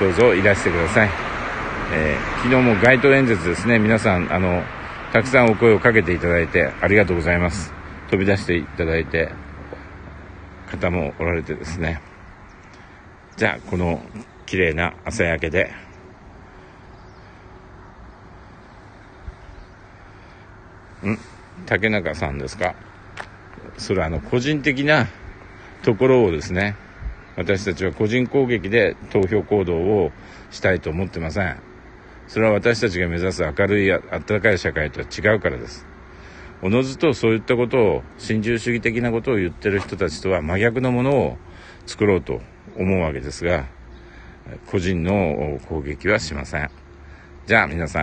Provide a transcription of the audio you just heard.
どうぞいらしてください。えー、昨日も街頭演説ですね、皆さん、あの、たくさんお声をかけていただいてありがとうございます。飛び出していただいて、方もおられてですね。じゃあ、この綺麗な朝焼けで、ん？竹中さんですか？それはあの、個人的なところをですね、私たちは個人攻撃で投票行動をしたいと思ってません。それは私たちが目指す明るい、温かい社会とは違うからです。おのずとそういったことを、新自由主義的なことを言ってる人たちとは真逆のものを作ろうと思うわけですが、個人の攻撃はしません。じゃあ皆さん、